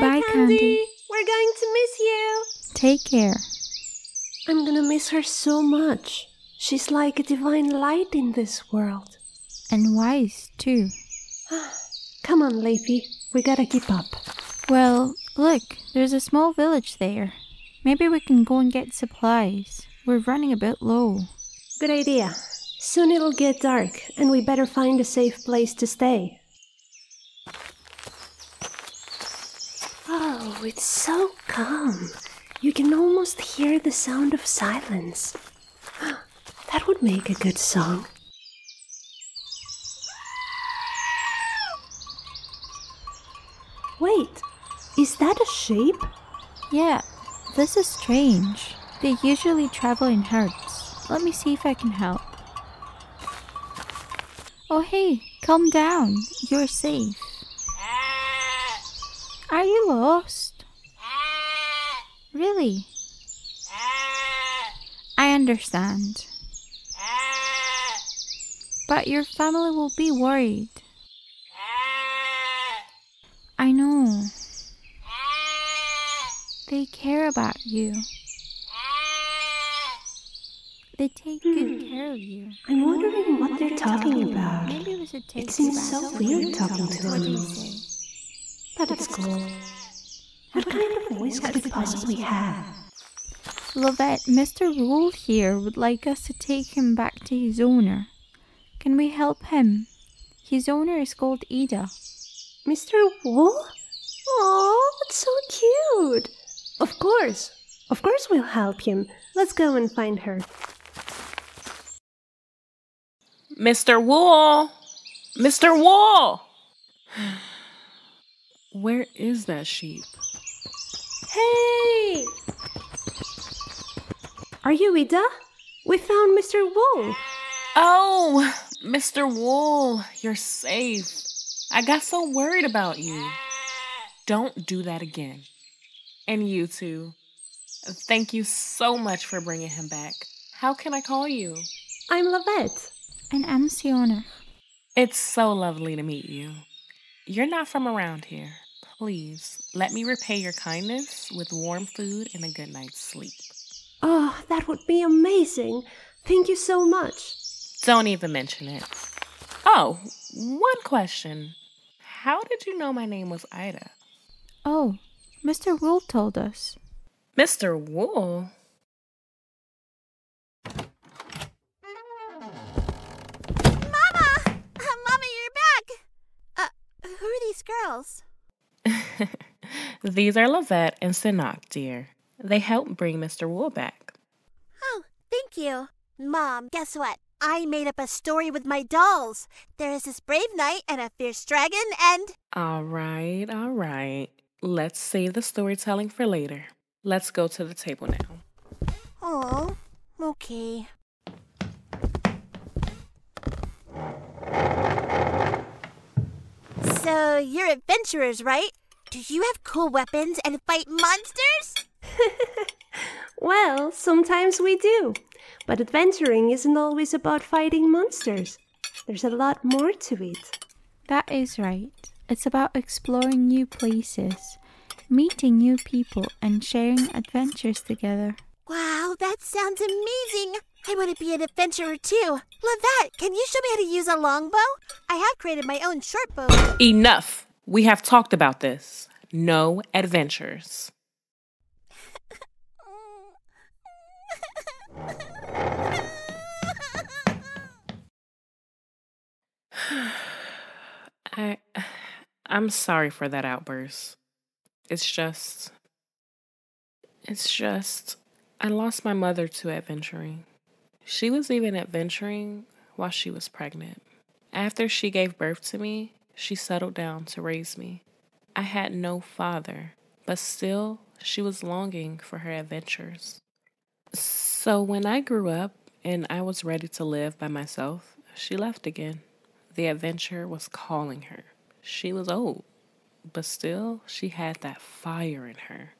Bye, Candy. We're going to miss you. Take care. I'm gonna miss her so much. She's like a divine light in this world. And wise, too. Ah, come on, Leafy. We gotta keep up. Well, look, there's a small village there. Maybe we can go and get supplies. We're running a bit low. Good idea. Soon it'll get dark, and we better find a safe place to stay. Oh, it's so calm. You can almost hear the sound of silence. That would make a good song. Wait, is that a sheep? Yeah, this is strange. They usually travel in herds. Let me see if I can help. Oh, hey, calm down. You're safe. Are you lost? Really? I understand. But your family will be worried. I know. They care about you. They take good hmm. care of you. I'm wondering what they're talking about. Maybe we should take It seems so weird talking to What do you animals. say? But it's cool. What kind of voice could it possibly have? Lovette, Mr. Wool here would like us to take him back to his owner. Can we help him? His owner is called Ida. Mr. Wool? Oh, that's so cute. Of course. Of course we'll help him. Let's go and find her. Mr. Wool! Mr. Wool! Where is that sheep? Hey! Are you Ida? We found Mr. Wool. Oh, Mr. Wool, you're safe. I got so worried about you. Don't do that again. And you too. Thank you so much for bringing him back. How can I call you? I'm Lovette. And I'm Siona. It's so lovely to meet you. You're not from around here. Please let me repay your kindness with warm food and a good night's sleep. Oh, that would be amazing. Thank you so much. Don't even mention it. Oh, one question. How did you know my name was Ida? Oh, Mr. Wool told us. Mr. Wool? Mama! Uh, Mama, you're back! Uh, who are these girls? These are Lovette and Sionnach, dear. They helped bring Mr. Wool back. Oh, thank you. Mom, guess what? I made up a story with my dolls. There is this brave knight and a fierce dragon and. All right, all right. Let's save the storytelling for later. Let's go to the table now. Oh, okay. So, you're adventurers, right? Do you have cool weapons and fight monsters? Well, sometimes we do. But adventuring isn't always about fighting monsters. There's a lot more to it. That is right. It's about exploring new places, meeting new people, and sharing adventures together. Wow, that sounds amazing! I want to be an adventurer too. Lovette, can you show me how to use a longbow? I have created my own short bow. Enough! We have talked about this. No adventures. I I'm sorry for that outburst. It's just it's just I lost my mother to adventuring. She was even adventuring while she was pregnant. After she gave birth to me, she settled down to raise me. I had no father, but still she was longing for her adventures. So when I grew up and I was ready to live by myself, she left again. The adventure was calling her. She was old, but still she had that fire in her.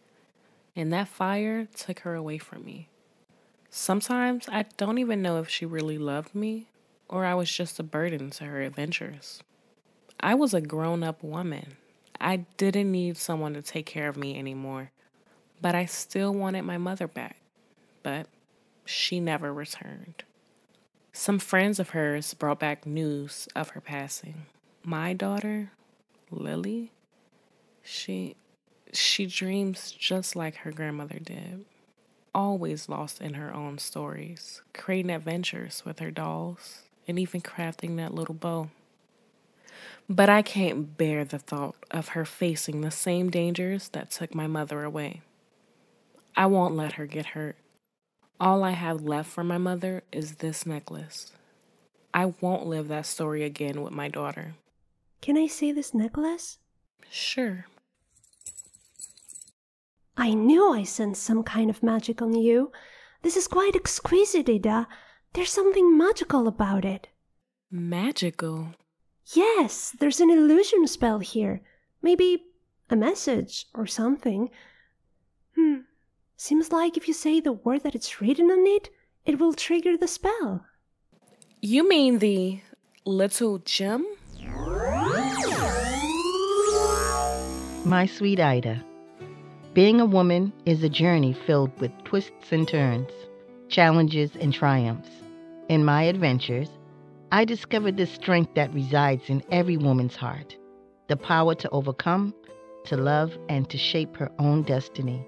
And that fire took her away from me. Sometimes I don't even know if she really loved me or I was just a burden to her adventures. I was a grown up woman. I didn't need someone to take care of me anymore, but I still wanted my mother back. But she never returned. Some friends of hers brought back news of her passing. My daughter, Lily, she she dreams just like her grandmother did. Always lost in her own stories, creating adventures with her dolls, and even crafting that little bow. But I can't bear the thought of her facing the same dangers that took my mother away. I won't let her get hurt. All I have left for my mother is this necklace. I won't live that story again with my daughter. Can I see this necklace? Sure. I knew I sensed some kind of magic on you. This is quite exquisite, Ida. There's something magical about it. Magical? Yes, there's an illusion spell here. Maybe a message or something. Hmm. Seems like if you say the word that it's written on it, it will trigger the spell. You mean the little gem? My sweet Ida, being a woman is a journey filled with twists and turns, challenges and triumphs. In my adventures, I discovered the strength that resides in every woman's heart the power to overcome, to love, and to shape her own destiny.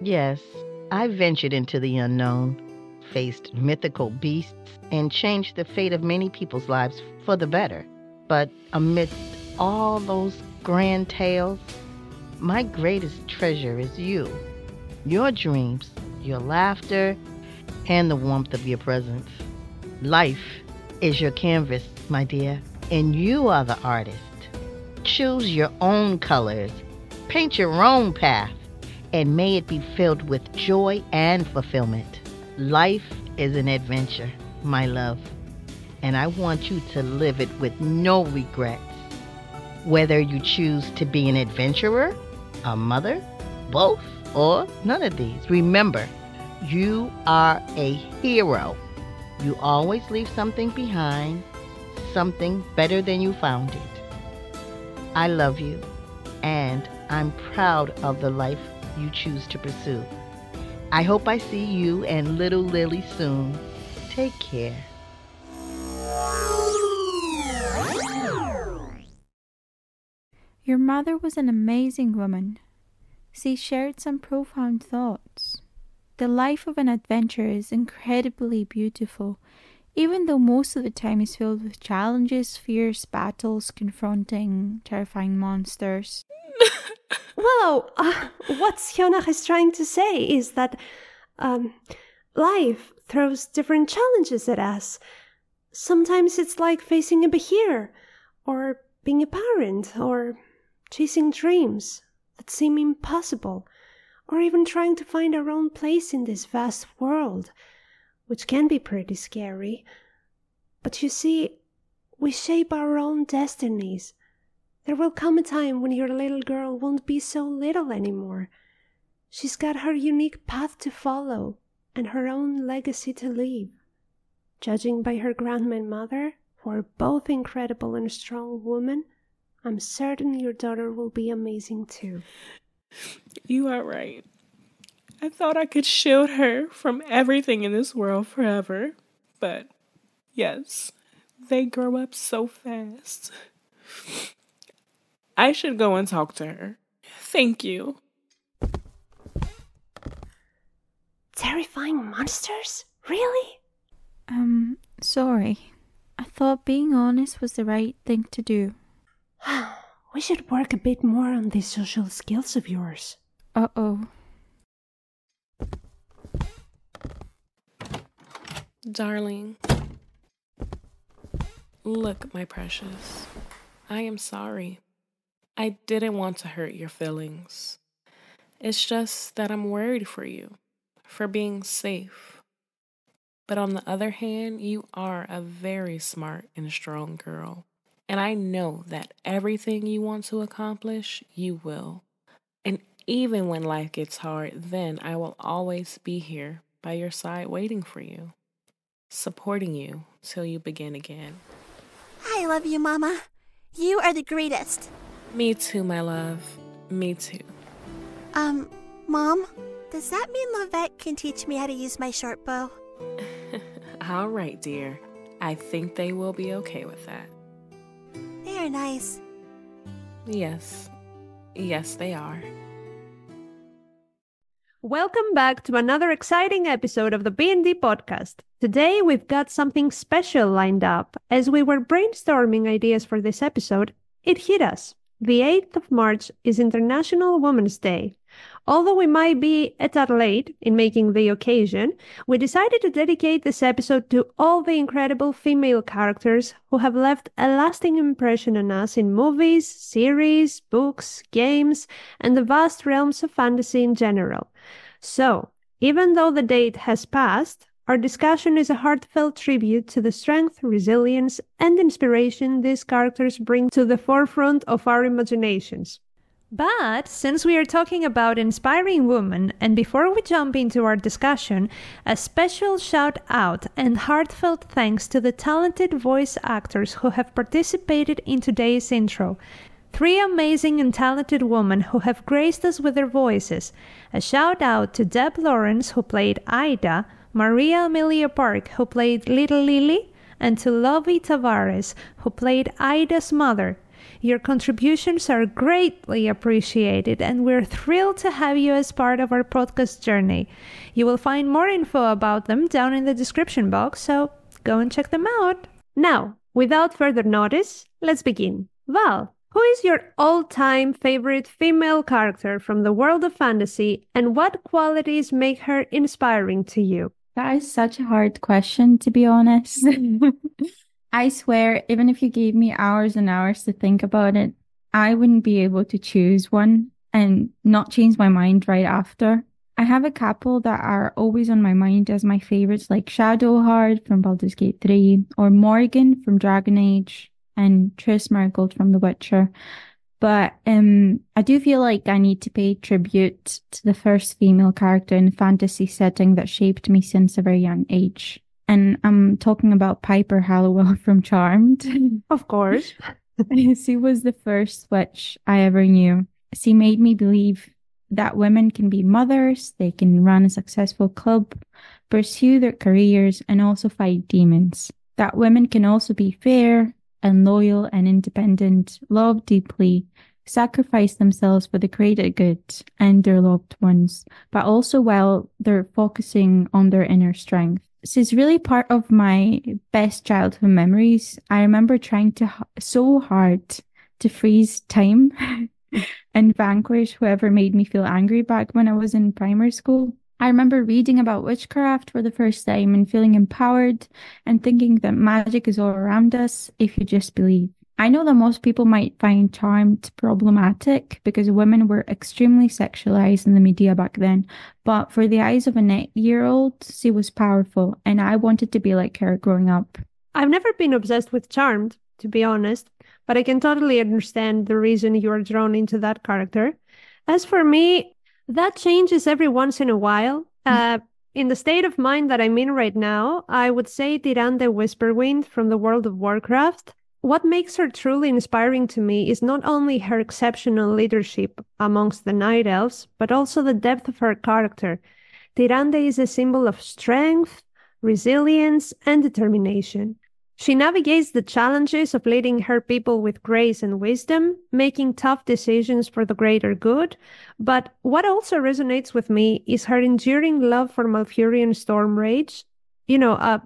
Yes, I ventured into the unknown, faced mythical beasts, and changed the fate of many people's lives for the better. But amidst all those grand tales, my greatest treasure is you, your dreams, your laughter, and the warmth of your presence. Life is your canvas, my dear, and you are the artist. Choose your own colors, paint your own path, and may it be filled with joy and fulfillment. Life is an adventure, my love, and I want you to live it with no regrets. Whether you choose to be an adventurer, a mother, both, or none of these, remember, you are a hero. You always leave something behind, something better than you found it. I love you, and I'm proud of the life you choose to pursue. I hope I see you and little Lily soon. Take care. Your mother was an amazing woman. She shared some profound thoughts. The life of an adventurer is incredibly beautiful, even though most of the time is filled with challenges, fierce battles, confronting terrifying monsters. well, uh, what Sionnach is trying to say is that um, life throws different challenges at us. Sometimes it's like facing a behir, or being a parent, or chasing dreams that seem impossible, or even trying to find our own place in this vast world, which can be pretty scary. But you see, we shape our own destinies. There will come a time when your little girl won't be so little anymore. She's got her unique path to follow and her own legacy to leave. Judging by her grandma and mother, who are both incredible and strong women, I'm certain your daughter will be amazing too. You are right. I thought I could shield her from everything in this world forever, but yes, they grow up so fast. I should go and talk to her. Thank you. Terrifying monsters? Really? Um, sorry. I thought being honest was the right thing to do. We should work a bit more on these social skills of yours. Uh oh. Darling, look, my precious, I am sorry. I didn't want to hurt your feelings. It's just that I'm worried for you, for being safe. But on the other hand, you are a very smart and strong girl. And I know that everything you want to accomplish, you will. And even when life gets hard, then I will always be here by your side waiting for you, supporting you till you begin again. I love you, Mama. You are the greatest. Me too, my love. Me too. Um, Mom, does that mean Lovette can teach me how to use my short bow? All right, dear. I think they will be okay with that. They are nice. Yes. Yes, they are. Welcome back to another exciting episode of the B&D podcast. Today we've got something special lined up. As we were brainstorming ideas for this episode, it hit us. The 8th of March is International Women's Day. Although we might be a tad late in making the occasion, we decided to dedicate this episode to all the incredible female characters who have left a lasting impression on us in movies, series, books, games, and the vast realms of fantasy in general. So, even though the date has passed, our discussion is a heartfelt tribute to the strength, resilience, and inspiration these characters bring to the forefront of our imaginations. But since we are talking about inspiring women, and before we jump into our discussion, a special shout out and heartfelt thanks to the talented voice actors who have participated in today's intro. Three amazing and talented women who have graced us with their voices. A shout out to Deb Lawrence, who played Ida, Maria Amelia Park, who played Little Lily, and to Lovie Tavares, who played Ida's mother. Your contributions are greatly appreciated, and we're thrilled to have you as part of our podcast journey. You will find more info about them down in the description box, so go and check them out. Now, without further notice, let's begin. Val, who is your all time favorite female character from the world of fantasy, and what qualities make her inspiring to you? That is such a hard question, to be honest. I swear, even if you gave me hours and hours to think about it, I wouldn't be able to choose one and not change my mind right after. I have a couple that are always on my mind as my favorites, like Shadowheart from Baldur's Gate 3, or Morrigan from Dragon Age, and Triss Merigold from The Witcher. But um, I do feel like I need to pay tribute to the first female character in a fantasy setting that shaped me since a very young age. And I'm talking about Piper Halliwell from Charmed. Of course. she was the first witch I ever knew. She made me believe that women can be mothers, they can run a successful club, pursue their careers, and also fight demons. That women can also be fair and loyal and independent, love deeply, sacrifice themselves for the greater good and their loved ones, but also while they're focusing on their inner strength. This is really part of my best childhood memories. I remember trying to so hard to freeze time and vanquish whoever made me feel angry back when I was in primary school. I remember reading about witchcraft for the first time and feeling empowered and thinking that magic is all around us if you just believe. I know that most people might find Charmed problematic because women were extremely sexualized in the media back then, but for the eyes of an eight year old, she was powerful, and I wanted to be like her growing up. I've never been obsessed with Charmed, to be honest, but I can totally understand the reason you are drawn into that character. As for me, that changes every once in a while. Uh, in the state of mind that I'm in right now, I would say Tyrande Whisperwind from the world of Warcraft. What makes her truly inspiring to me is not only her exceptional leadership amongst the Night Elves, but also the depth of her character. Tyrande is a symbol of strength, resilience, and determination. She navigates the challenges of leading her people with grace and wisdom, making tough decisions for the greater good. But what also resonates with me is her enduring love for Malfurion Stormrage you know, uh,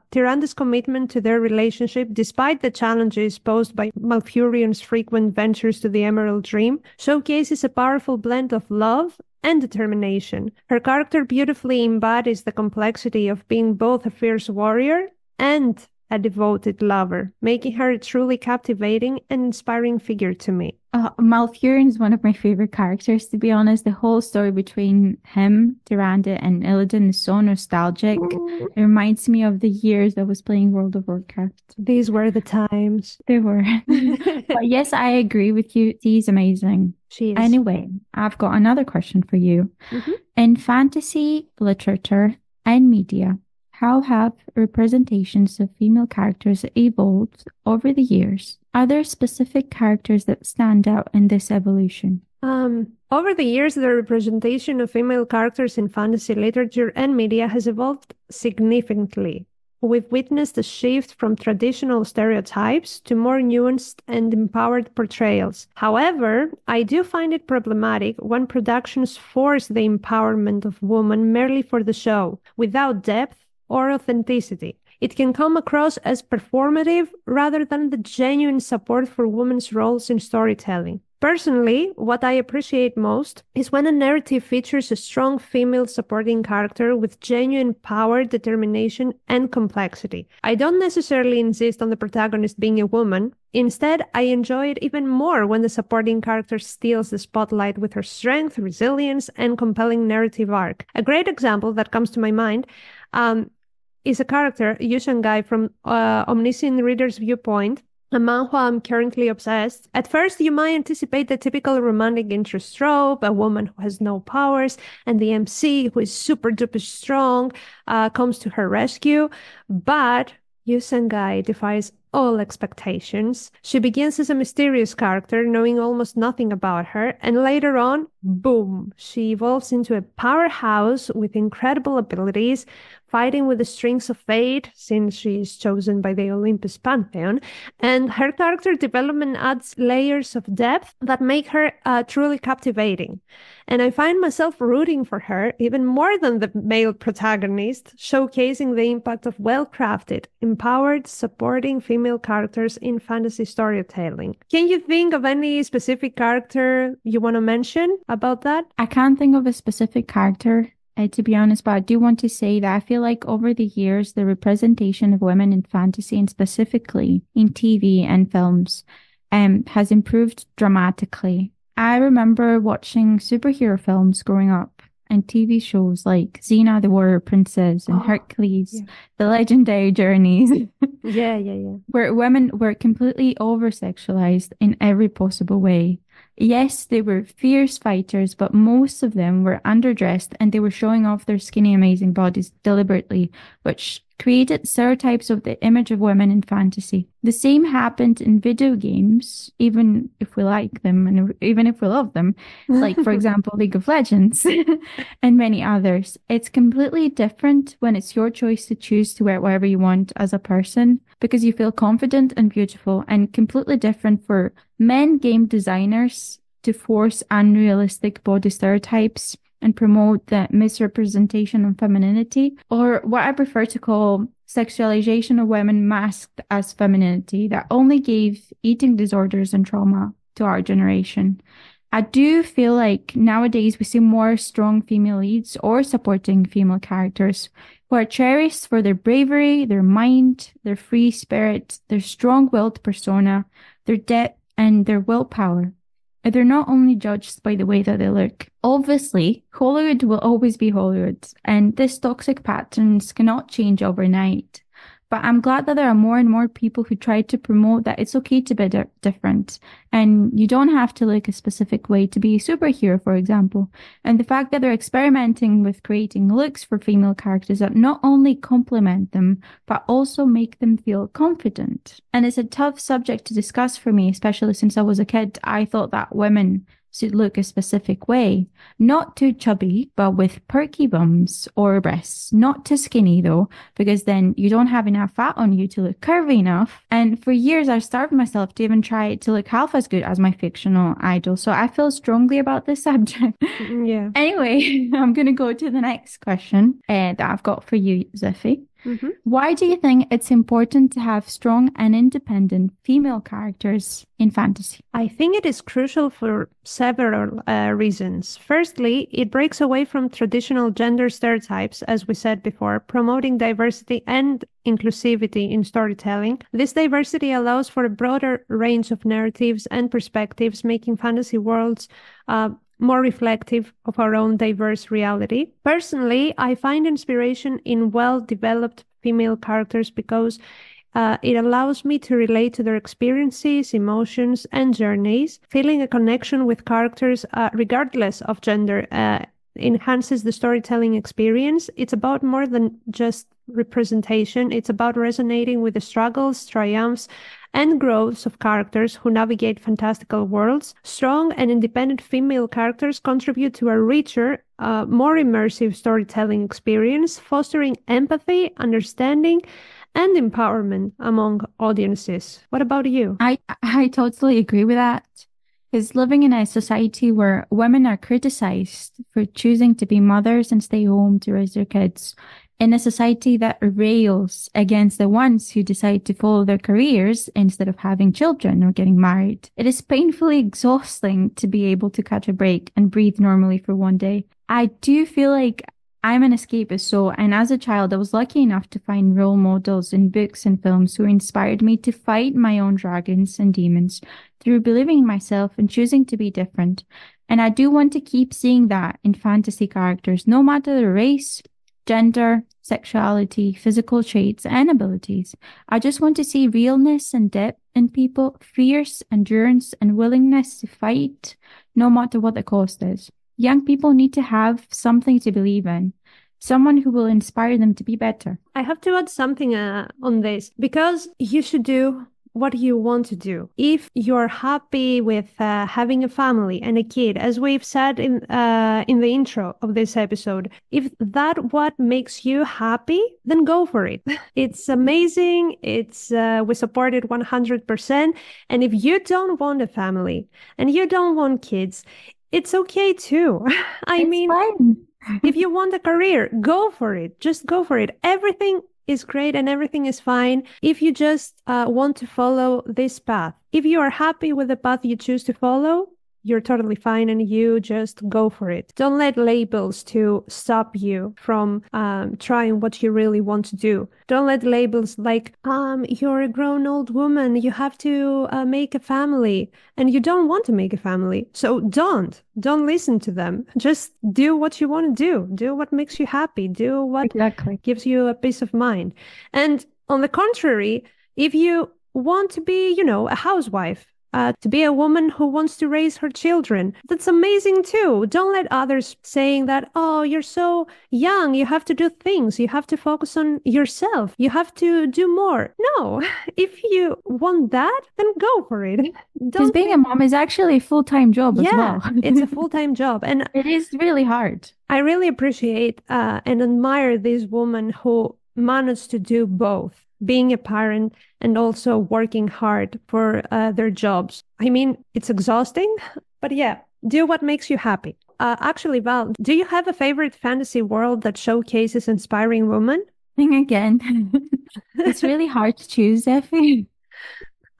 commitment to their relationship, despite the challenges posed by Malfurion's frequent ventures to the Emerald Dream, showcases a powerful blend of love and determination. Her character beautifully embodies the complexity of being both a fierce warrior and a devoted lover, making her a truly captivating and inspiring figure to me. Uh, Malfurion is one of my favorite characters, to be honest. The whole story between him, Tyrande, and Illidan is so nostalgic. It reminds me of the years I was playing World of Warcraft. These were the times. They were. but yes, I agree with you. She's amazing. She is. Anyway, I've got another question for you. Mhm. In fantasy literature and media, How have representations of female characters evolved over the years? Are there specific characters that stand out in this evolution? Um, over the years, the representation of female characters in fantasy literature and media has evolved significantly. We've witnessed a shift from traditional stereotypes to more nuanced and empowered portrayals. However, I do find it problematic when productions force the empowerment of women merely for the show, without depth or authenticity. It can come across as performative rather than the genuine support for women's roles in storytelling. Personally, what I appreciate most is when a narrative features a strong female supporting character with genuine power, determination, and complexity. I don't necessarily insist on the protagonist being a woman. Instead, I enjoy it even more when the supporting character steals the spotlight with her strength, resilience, and compelling narrative arc. A great example that comes to my mind um, is a character, Yoo Sangah, from uh, Omniscient Reader's Viewpoint, a manhwa I'm currently obsessed. At first, you might anticipate the typical romantic interest trope, a woman who has no powers, and the MC, who is super duper strong, uh, comes to her rescue. But Yoo Sangah defies all expectations. She begins as a mysterious character, knowing almost nothing about her, and later on, boom, she evolves into a powerhouse with incredible abilities, fighting with the strings of fate since she is chosen by the Olympus Pantheon. And her character development adds layers of depth that make her uh, truly captivating. And I find myself rooting for her even more than the male protagonist, showcasing the impact of well crafted, empowered, supporting female characters in fantasy storytelling. Can you think of any specific character you want to mention about that? I can't think of a specific character uh, to be honest, but I do want to say that I feel like over the years, the representation of women in fantasy and specifically in TV and films um, has improved dramatically. I remember watching superhero films growing up and TV shows like Xena the Warrior Princess and oh, Hercules, yeah. the legendary journeys. yeah, yeah, yeah. Where women were completely over sexualized in every possible way. Yes, they were fierce fighters, but most of them were underdressed and they were showing off their skinny, amazing bodies deliberately, which created stereotypes of the image of women in fantasy. The same happened in video games, even if we like them and even if we love them, like, for example, League of Legends and many others. It's completely different when it's your choice to choose to wear whatever you want as a person because you feel confident and beautiful, and completely different for men game designers to force unrealistic body stereotypes and promote the misrepresentation of femininity, or what I prefer to call sexualization of women masked as femininity that only gave eating disorders and trauma to our generation. I do feel like nowadays we see more strong female leads or supporting female characters who are cherished for their bravery, their mind, their free spirit, their strong willed persona, their depth, and their willpower they're not only judged by the way that they look. Obviously, Hollywood will always be Hollywood, and this toxic patterns cannot change overnight. But I'm glad that there are more and more people who try to promote that it's okay to be di- different and you don't have to look a specific way to be a superhero, for example. And the fact that they're experimenting with creating looks for female characters that not only complement them, but also make them feel confident. And it's a tough subject to discuss for me, especially since I was a kid. I thought that women should look a specific way. Not too chubby, but with perky bums or breasts. Not too skinny though, because then you don't have enough fat on you to look curvy enough. And for years, I starved myself to even try to look half as good as my fictional idol. So I feel strongly about this subject. yeah. Anyway, I'm going to go to the next question uh, that I've got for you, Ziffy. Mm-hmm. Why do you think it's important to have strong and independent female characters in fantasy? I think it is crucial for several uh, reasons. Firstly, it breaks away from traditional gender stereotypes, as we said before, promoting diversity and inclusivity in storytelling. This diversity allows for a broader range of narratives and perspectives, making fantasy worlds uh, more reflective of our own diverse reality. Personally, I find inspiration in well developed female characters because uh, it allows me to relate to their experiences, emotions, and journeys, feeling a connection with characters uh, regardless of gender. Uh, enhances the storytelling experience. It's about more than just representation. It's about resonating with the struggles, triumphs, and growths of characters who navigate fantastical worlds. Strong and independent female characters contribute to a richer, uh, more immersive storytelling experience, fostering empathy, understanding, and empowerment among audiences. What about you? I I totally agree with that. Is living in a society where women are criticized for choosing to be mothers and stay home to raise their kids, in a society that rails against the ones who decide to follow their careers instead of having children or getting married. It is painfully exhausting to be able to catch a break and breathe normally for one day. I do feel like I'm an escapist, so, and as a child, I was lucky enough to find role models in books and films who inspired me to fight my own dragons and demons through believing in myself and choosing to be different. And I do want to keep seeing that in fantasy characters, no matter the race, gender, sexuality, physical traits, and abilities. I just want to see realness and depth in people, fierce endurance and willingness to fight, no matter what the cost is. Young people need to have something to believe in, someone who will inspire them to be better. I have to add something uh, on this because you should do what you want to do. If you're happy with uh, having a family and a kid, as we've said in uh, in the intro of this episode, if that what makes you happy, then go for it. It's amazing. It's uh, we support it 100%. And if you don't want a family and you don't want kids, it's okay too. I it's mean, fine. if you want a career, go for it. Just go for it. Everything is great and everything is fine if you just uh, want to follow this path. If you are happy with the path you choose to follow, you're totally fine and you just go for it. Don't let labels to stop you from um, trying what you really want to do. Don't let labels like, um, you're a grown old woman, you have to uh, make a family, and you don't want to make a family. So don't. Don't listen to them. Just do what you want to do. Do what makes you happy. Do what exactly. gives you a peace of mind. And on the contrary, if you want to be, you know, a housewife, uh, to be a woman who wants to raise her children. That's amazing too. Don't let others saying that, oh, you're so young, you have to do things, you have to focus on yourself, you have to do more. No, if you want that, then go for it. Because being a mom is actually a full time job yeah, as well. it's a full time job. And it is really hard. I really appreciate uh, and admire this woman who managed to do both being a parent and also working hard for uh, their jobs. I mean, it's exhausting, but yeah, do what makes you happy. Uh, actually, Val, do you have a favorite fantasy world that showcases inspiring women? Again, it's really hard to choose, Effie.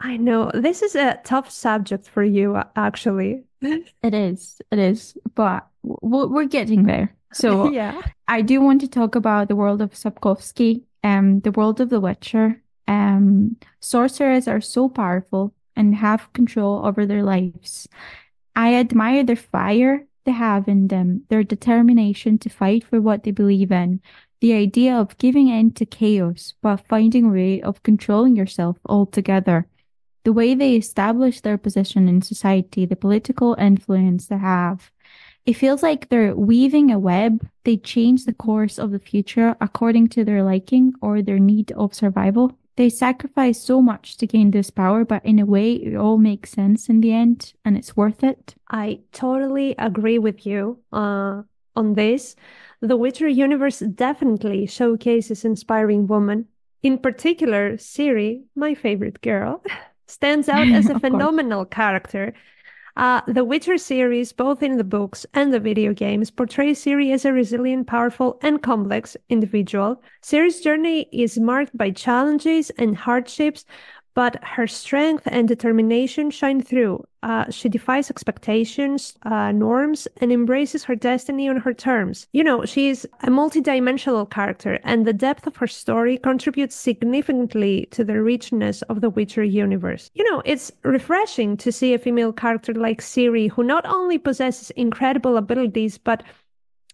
I know this is a tough subject for you, actually. It is, it is, but we're getting there. So yeah, I do want to talk about the world of Sapkowski um, the world of The Witcher, um, sorcerers are so powerful and have control over their lives. I admire their fire they have in them, their determination to fight for what they believe in, the idea of giving in to chaos but finding a way of controlling yourself altogether, the way they establish their position in society, the political influence they have, it feels like they're weaving a web. They change the course of the future according to their liking or their need of survival. They sacrifice so much to gain this power, but in a way, it all makes sense in the end and it's worth it. I totally agree with you uh, on this. The Witcher universe definitely showcases inspiring women. In particular, Ciri, my favorite girl, stands out as a phenomenal character uh, the Witcher series, both in the books and the video games, portrays Ciri as a resilient, powerful, and complex individual. Ciri's journey is marked by challenges and hardships, but her strength and determination shine through. Uh, she defies expectations, uh, norms, and embraces her destiny on her terms. You know, she is a multidimensional character, and the depth of her story contributes significantly to the richness of the Witcher universe. You know, it's refreshing to see a female character like Ciri, who not only possesses incredible abilities, but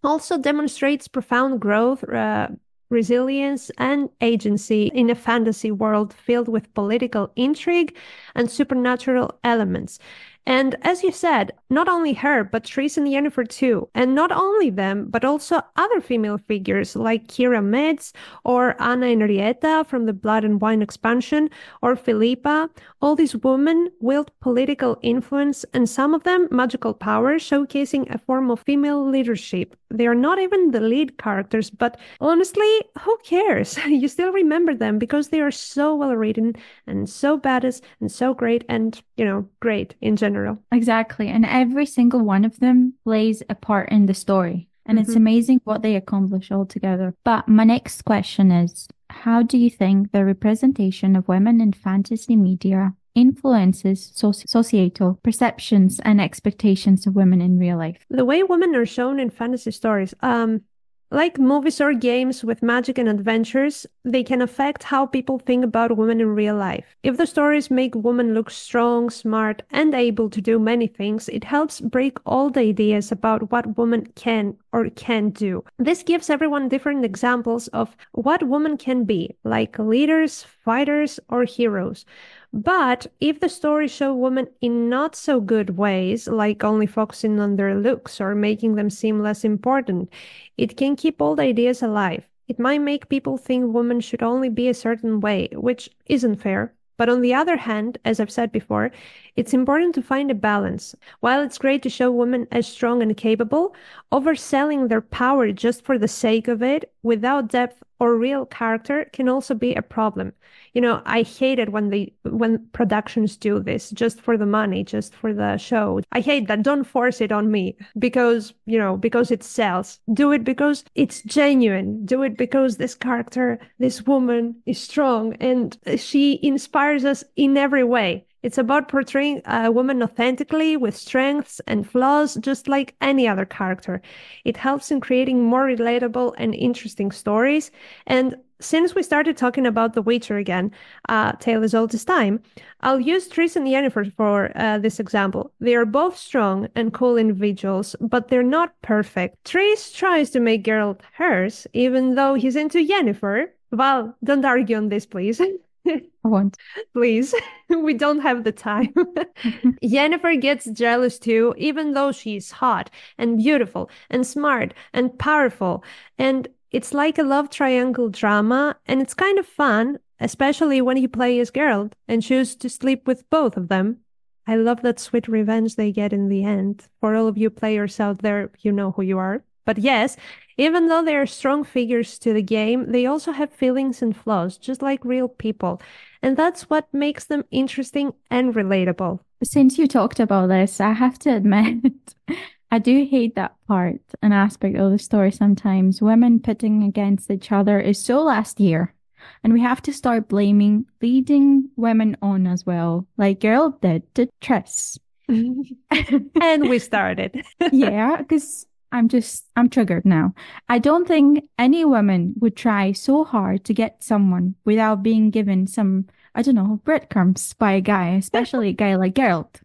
also demonstrates profound growth, uh, resilience, and agency in a fantasy world filled with political intrigue and supernatural elements. And as you said, not only her, but Triss and Yennefer too. And not only them, but also other female figures like Keira Metz or Anna Henrietta from the Blood and Wine expansion or Philippa. All these women wield political influence and some of them magical power, showcasing a form of female leadership. They are not even the lead characters, but honestly, who cares? you still remember them because they are so well written and so badass and so great and, you know, great in general. Exactly. And every single one of them plays a part in the story. And mm-hmm. it's amazing what they accomplish all together. But my next question is How do you think the representation of women in fantasy media influences soci- societal perceptions and expectations of women in real life? The way women are shown in fantasy stories, um, like movies or games with magic and adventures, they can affect how people think about women in real life. If the stories make women look strong, smart, and able to do many things, it helps break all the ideas about what women can or can't do. This gives everyone different examples of what women can be, like leaders, fighters, or heroes. But if the stories show women in not so good ways, like only focusing on their looks or making them seem less important, it can keep old ideas alive. It might make people think women should only be a certain way, which isn't fair. But on the other hand, as I've said before, it's important to find a balance. While it's great to show women as strong and capable, overselling their power just for the sake of it, without depth or real character, can also be a problem you know, I hate it when they when productions do this just for the money, just for the show. I hate that. Don't force it on me because, you know, because it sells. Do it because it's genuine. Do it because this character, this woman is strong and she inspires us in every way. It's about portraying a woman authentically with strengths and flaws, just like any other character. It helps in creating more relatable and interesting stories. And since we started talking about The Witcher again, uh, Tale as Old as Time, I'll use Triss and Yennefer for uh, this example. They are both strong and cool individuals, but they're not perfect. Triss tries to make Geralt hers, even though he's into Yennefer. Well, don't argue on this, please. I won't. Please. we don't have the time. Yennefer gets jealous too, even though she's hot and beautiful and smart and powerful. And it's like a love triangle drama, and it's kind of fun, especially when you play as Geralt and choose to sleep with both of them. I love that sweet revenge they get in the end. For all of you players out there, you know who you are. But yes, even though they are strong figures to the game, they also have feelings and flaws, just like real people. And that's what makes them interesting and relatable. Since you talked about this, I have to admit I do hate that part and aspect of the story sometimes. Women pitting against each other is so last year. And we have to start blaming leading women on as well, like Girl did to Triss. and we started. yeah, because I'm just, I'm triggered now. I don't think any woman would try so hard to get someone without being given some, I don't know, breadcrumbs by a guy, especially a guy like Geralt.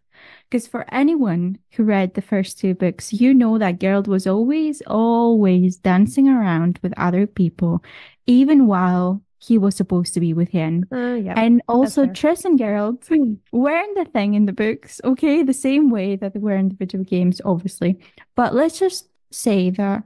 Because for anyone who read the first two books, you know that Geralt was always, always dancing around with other people, even while he was supposed to be with Yen. Uh, yeah, and also Triss and Geralt weren't the thing in the books, okay? The same way that they were in the video games, obviously. But let's just say that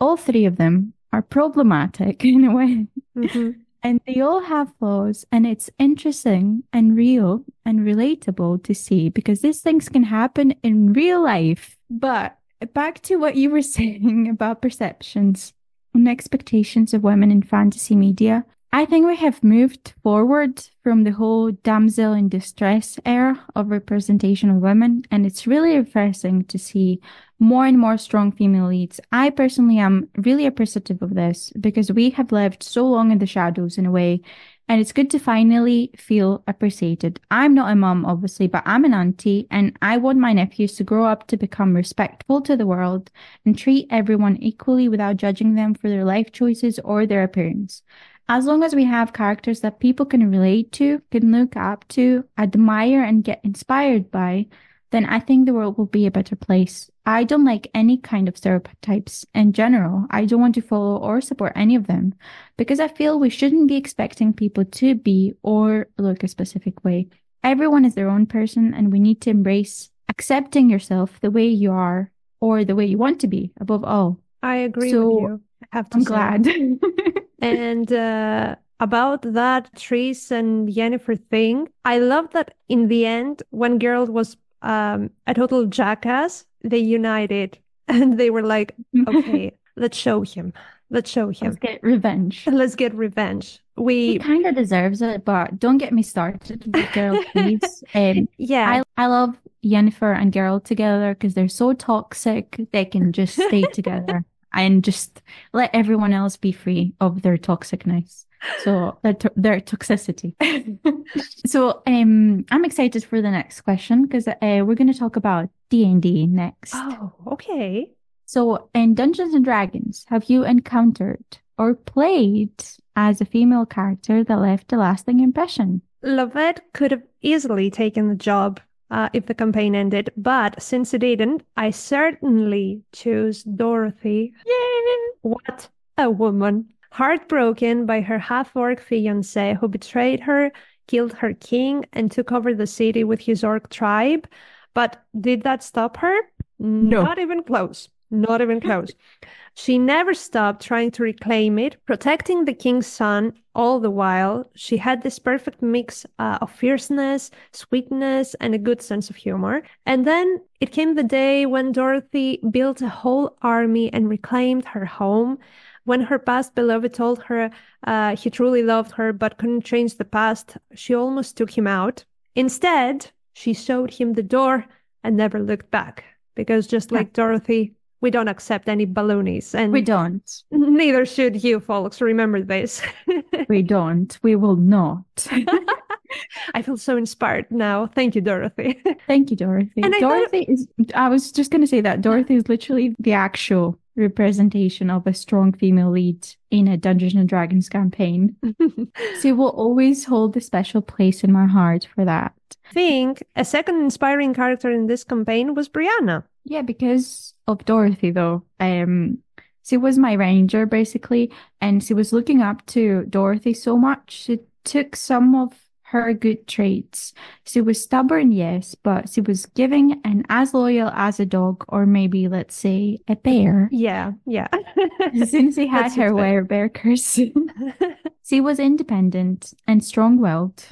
all three of them are problematic in a way. Mm-hmm and they all have flaws and it's interesting and real and relatable to see because these things can happen in real life. But back to what you were saying about perceptions and expectations of women in fantasy media I think we have moved forward from the whole damsel in distress era of representation of women, and it's really refreshing to see more and more strong female leads. I personally am really appreciative of this because we have lived so long in the shadows in a way, and it's good to finally feel appreciated. I'm not a mom, obviously, but I'm an auntie, and I want my nephews to grow up to become respectful to the world and treat everyone equally without judging them for their life choices or their appearance as long as we have characters that people can relate to, can look up to, admire, and get inspired by, then I think the world will be a better place. I don't like any kind of stereotypes in general. I don't want to follow or support any of them because I feel we shouldn't be expecting people to be or look a specific way. Everyone is their own person and we need to embrace accepting yourself the way you are or the way you want to be above all. I agree So, with you. I have to I'm say. glad. And uh, about that Triss and Yennefer thing, I love that in the end, when Geralt was um, a total jackass, they united and they were like, okay, let's show him. Let's show him. Let's get revenge. Let's get revenge. He We, kind of deserves it, but don't get me started with Geralt, please. Um, yeah, I I love Yennefer and Geralt together because they're so toxic. They can just stay together and just let everyone else be free of their toxicness. So their to their toxicity. So um, I'm excited for the next question because uh, we're going to talk about D&D next. Oh, okay. So in Dungeons and Dragons, have you encountered or played as a female character that left a lasting impression? Lovette could have easily taken the job uh, if the campaign ended, but since it didn't, I certainly choose Dorothy. Yay! What a woman! Heartbroken by her half-orc fiancé who betrayed her, killed her king, and took over the city with his orc tribe. But did that stop her? No. Not even close. Not even close. She never stopped trying to reclaim it, protecting the king's son all the while. She had this perfect mix uh, of fierceness, sweetness, and a good sense of humor. And then it came the day when Dorothy built a whole army and reclaimed her home. When her past beloved told her uh, he truly loved her but couldn't change the past, she almost took him out. Instead, she showed him the door and never looked back. Because just like Dorothy, we don't accept any balloonies, and We don't. neither should you, folks. Remember this. We don't. We will not. I feel so inspired now. Thank you, Dorothy. Thank you, Dorothy. And I Dorothy is, I was just going to say that Dorothy is literally the actual representation of a strong female lead in a Dungeons and Dragons campaign. She will always hold a special place in my heart for that. I think a second inspiring character in this campaign was Brianna. Yeah, because of Dorothy though. Um, she was my ranger basically, and she was looking up to Dorothy so much. She took some of her good traits. She was stubborn, yes, but she was giving and as loyal as a dog, or maybe let's say a bear. Yeah, yeah. Since she had her fair. werebear curse. She was independent and strong willed.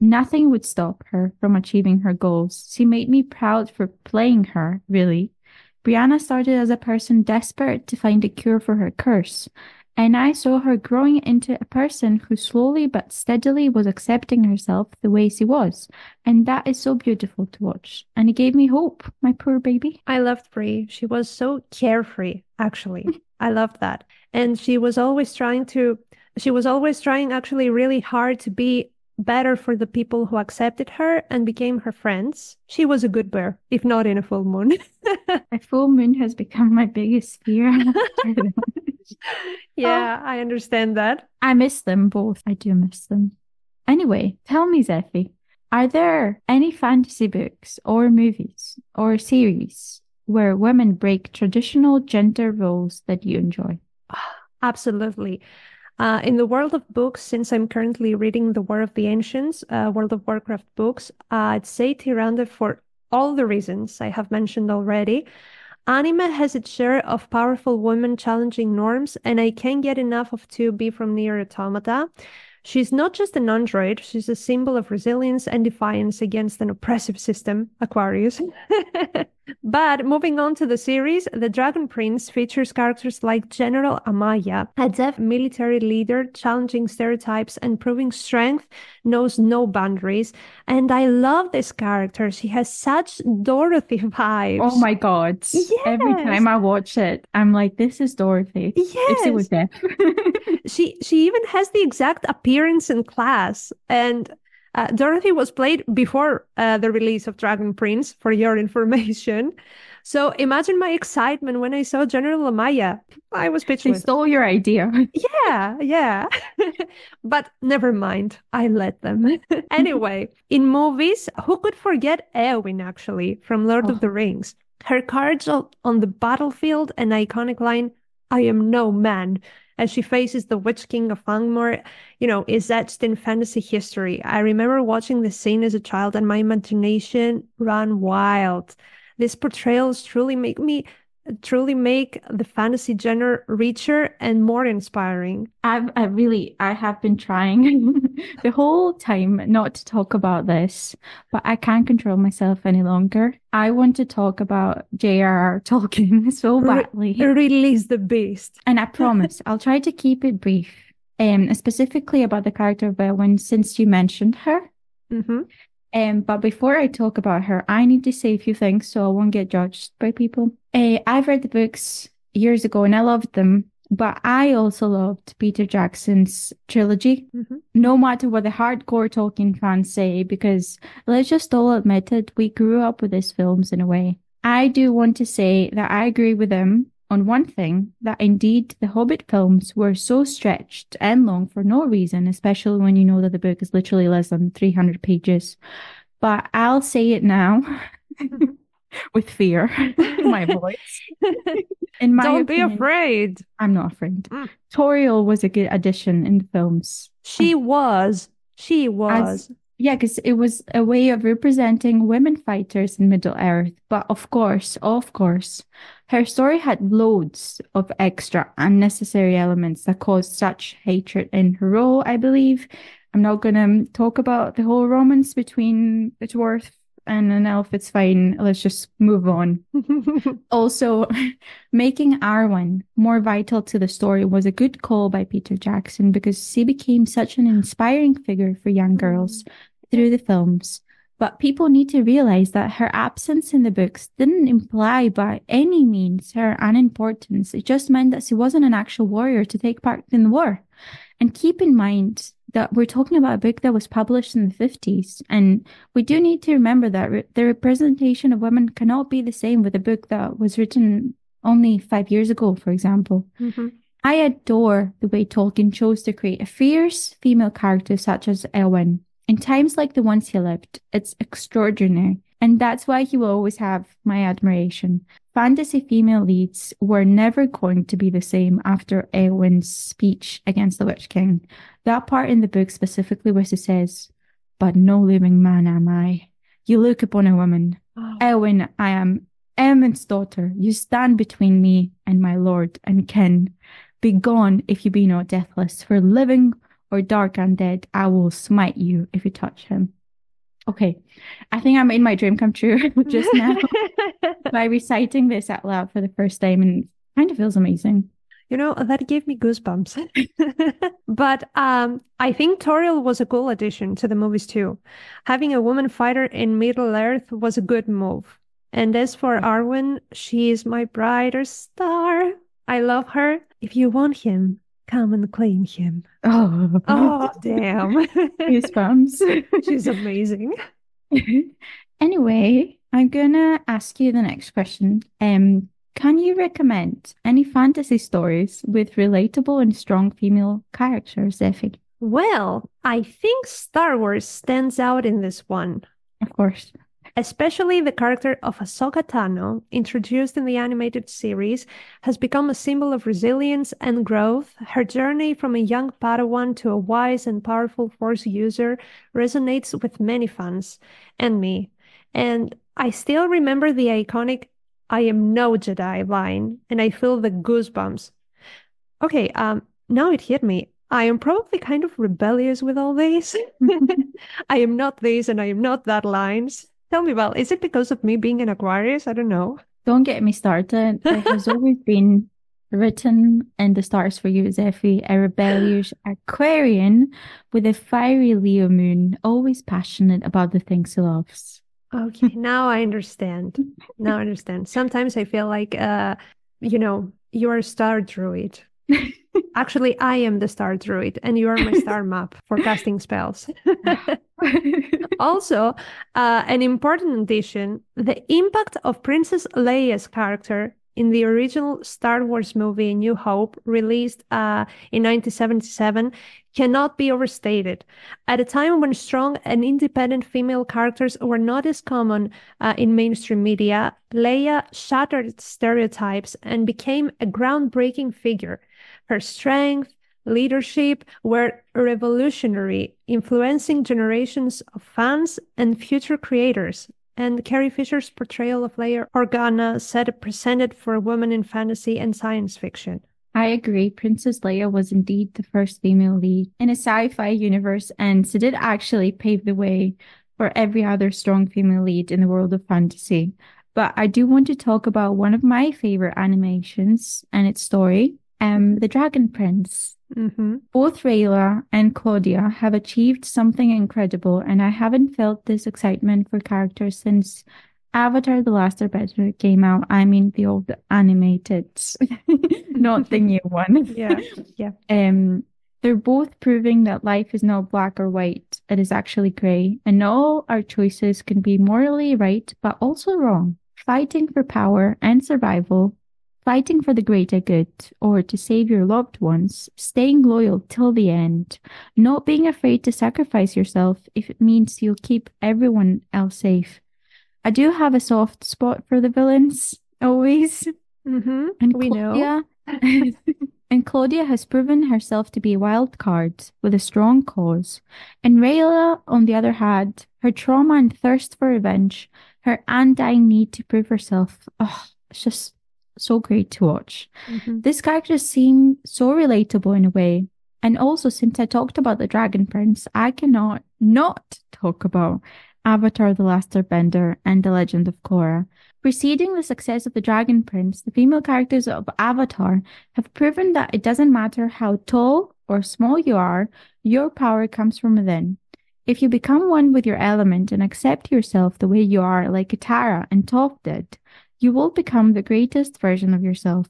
Nothing would stop her from achieving her goals. She made me proud for playing her, really. Brianna started as a person desperate to find a cure for her curse, and I saw her growing into a person who slowly but steadily was accepting herself the way she was. And that is so beautiful to watch. And it gave me hope, my poor baby. I loved Brie. She was so carefree, actually. I loved that. And she was always trying to, she was always trying actually really hard to be better for the people who accepted her and became her friends. She was a good bear, if not in a full moon. A full moon has become my biggest fear. yeah, oh. I understand that. I miss them both. I do miss them. Anyway, tell me, Zeffie, are there any fantasy books or movies or series where women break traditional gender roles that you enjoy? Absolutely. Uh, in the world of books, since I'm currently reading The War of the Ancients, uh, World of Warcraft books, uh, I'd say Tyrande for all the reasons I have mentioned already. Anime has its share of powerful women challenging norms, and I can't get enough of 2B from Nier Automata. She's not just an android, she's a symbol of resilience and defiance against an oppressive system, Aquarius. but moving on to the series, The Dragon Prince features characters like General Amaya, a deaf military leader challenging stereotypes and proving strength knows no boundaries. And I love this character. She has such Dorothy vibes. Oh my God. Every time I watch it, I'm like, this is Dorothy. If she was deaf. she she even has the exact appearance in class and uh, dorothy was played before uh, the release of dragon prince for your information. So imagine my excitement when i saw general amaya i was They stole your idea. yeah yeah. But never mind. I let them. Anyway in movies who could forget eowyn actually from lord Oh. of the rings? Her courage on on the battlefield and iconic line i am no man as she faces the Witch King of Angmar, you know, is etched in fantasy history. I remember watching this scene as a child and my imagination ran wild. These portrayals truly make me truly make the fantasy genre richer and more inspiring. I've I really I have been trying the whole time not to talk about this, but I can't control myself any longer. I want to talk about J.R.R. Tolkien so badly. Re- release the beast. And I promise I'll try to keep it brief. Um, specifically about the character of Eowyn, since you mentioned her. Mm-hmm. Um, but before I talk about her, I need to say a few things so I won't get judged by people. Uh, I've read the books years ago and I loved them, but I also loved Peter Jackson's trilogy. Mm-hmm. No matter what the hardcore Tolkien fans say, because let's just all admit it, we grew up with his films in a way. I do want to say that I agree with him on one thing that indeed the Hobbit films were so stretched and long for no reason, especially when you know that the book is literally less than 300 pages. But I'll say it now. with fear in my voice. In my Don't opinion, be afraid. I'm not afraid. Mm. Tauriel was a good addition in the films. She was. She was. As, yeah, because it was a way of representing women fighters in Middle Earth. But of course, of course, her story had loads of extra unnecessary elements that caused such hatred in her role, I believe. I'm not going to talk about the whole romance between the dwarf and an elf, it's fine. Let's just move on. also, making Arwen more vital to the story was a good call by Peter Jackson because she became such an inspiring figure for young girls mm. through the films. But people need to realize that her absence in the books didn't imply by any means her unimportance. It just meant that she wasn't an actual warrior to take part in the war. And keep in mind that we're talking about a book that was published in the 50s. And we do need to remember that re- the representation of women cannot be the same with a book that was written only five years ago, for example. Mm-hmm. I adore the way Tolkien chose to create a fierce female character such as Eowyn. In times like the ones he lived, it's extraordinary. And that's why he will always have my admiration. Fantasy female leads were never going to be the same after Eowyn's speech against the Witch King. That part in the book specifically where she says, But no living man am I. You look upon a woman. Oh. Eowyn, I am Eomund's daughter. You stand between me and my lord and kin. Be gone if you be not deathless, for living or dark undead, I will smite you if you touch him. Okay, I think I made my dream come true just now by reciting this out loud for the first time, and kind of feels amazing. You know, that gave me goosebumps. but um, I think Tauriel was a cool addition to the movies too. Having a woman fighter in Middle Earth was a good move. And as for Arwen, she is my brighter star. I love her. If you want him, come and claim him. Oh, oh damn. Goosebumps. She's amazing. anyway, I'm gonna ask you the next question. Um, can you recommend any fantasy stories with relatable and strong female characters, Effie? Well, I think Star Wars stands out in this one. Of course. Especially the character of Ahsoka Tano, introduced in the animated series, has become a symbol of resilience and growth. Her journey from a young Padawan to a wise and powerful Force user resonates with many fans and me. And I still remember the iconic I am no Jedi line, and I feel the goosebumps. Okay, um, now it hit me. I am probably kind of rebellious with all this. I am not this and I am not that lines. Tell me, Val, is it because of me being an Aquarius? I don't know. Don't get me started. It has always been written in the stars for you, Zephy, a rebellious Aquarian with a fiery Leo moon, always passionate about the things he loves. Okay, now I understand. Now I understand. Sometimes I feel like, uh, you know, you're a star druid. Actually, I am the star druid, and you are my star map for casting spells. also, uh, an important addition the impact of Princess Leia's character in the original Star Wars movie New Hope, released uh, in 1977, cannot be overstated. At a time when strong and independent female characters were not as common uh, in mainstream media, Leia shattered stereotypes and became a groundbreaking figure. Her strength, leadership were revolutionary, influencing generations of fans and future creators. And Carrie Fisher's portrayal of Leia Organa set a precedent for women in fantasy and science fiction. I agree. Princess Leia was indeed the first female lead in a sci-fi universe, and so did actually pave the way for every other strong female lead in the world of fantasy. But I do want to talk about one of my favorite animations and its story, um, The Dragon Prince. Mm-hmm. Both Rayla and Claudia have achieved something incredible, and I haven't felt this excitement for characters since Avatar The Last Airbender came out. I mean, the old animated, not the new one. Yeah, yeah. Um, they're both proving that life is not black or white, it is actually grey, and all our choices can be morally right but also wrong. Fighting for power and survival, fighting for the greater good, or to save your loved ones, staying loyal till the end, not being afraid to sacrifice yourself if it means you'll keep everyone else safe. I do have a soft spot for the villains, always. Mm-hmm. And we know. Claudia, and Claudia has proven herself to be a wild card with a strong cause. And Rayla, on the other hand, her trauma and thirst for revenge, her undying need to prove herself, oh, it's just so great to watch. Mhm. These characters seem so relatable in a way. And also, since I talked about the Dragon Prince, I cannot not talk about Avatar The Last Airbender and The Legend of Korra. Preceding the success of The Dragon Prince, the female characters of Avatar have proven that it doesn't matter how tall or small you are, your power comes from within. If you become one with your element and accept yourself the way you are, like Katara and Toph did, you will become the greatest version of yourself.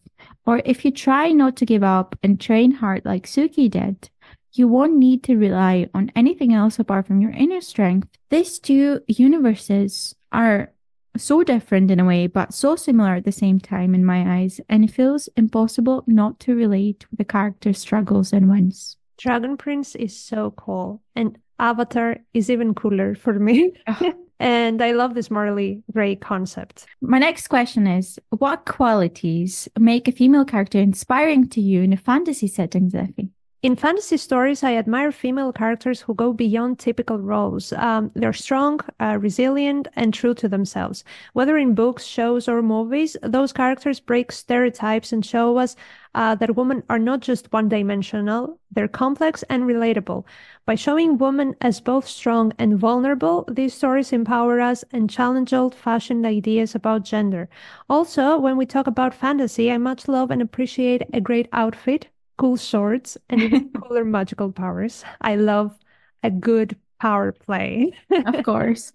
Or if you try not to give up and train hard like Suki did, you won't need to rely on anything else apart from your inner strength. These two universes are so different in a way, but so similar at the same time in my eyes, and it feels impossible not to relate with the characters' struggles and wins. Dragon Prince is so cool, and Avatar is even cooler for me. Ugh. Oh. And I love this morally gray concept. My next question is What qualities make a female character inspiring to you in a fantasy setting, Zeffie? In fantasy stories, I admire female characters who go beyond typical roles. Um, they're strong, uh, resilient, and true to themselves. Whether in books, shows, or movies, those characters break stereotypes and show us uh, that women are not just one dimensional, they're complex and relatable. By showing women as both strong and vulnerable, these stories empower us and challenge old fashioned ideas about gender. Also, when we talk about fantasy, I much love and appreciate a great outfit, cool swords, and even cooler magical powers. I love a good power play. of course.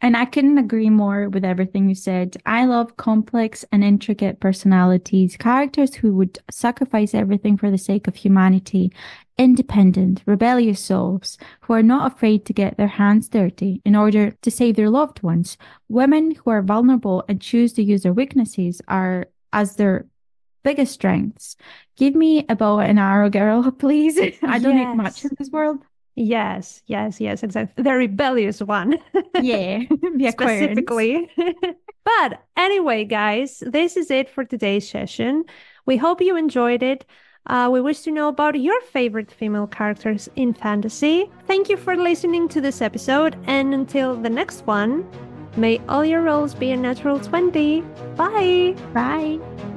And I couldn't agree more with everything you said. I love complex and intricate personalities, characters who would sacrifice everything for the sake of humanity, independent, rebellious souls who are not afraid to get their hands dirty in order to save their loved ones. Women who are vulnerable and choose to use their weaknesses are as their biggest strengths. Give me a bow and arrow, girl, please. I don't need much in this world. Yes, yes, yes, exactly. The rebellious one. Yeah, specifically. but anyway, guys, this is it for today's session. We hope you enjoyed it. Uh, we wish to know about your favorite female characters in fantasy. Thank you for listening to this episode, and until the next one, may all your rolls be a natural 20. Bye! Bye.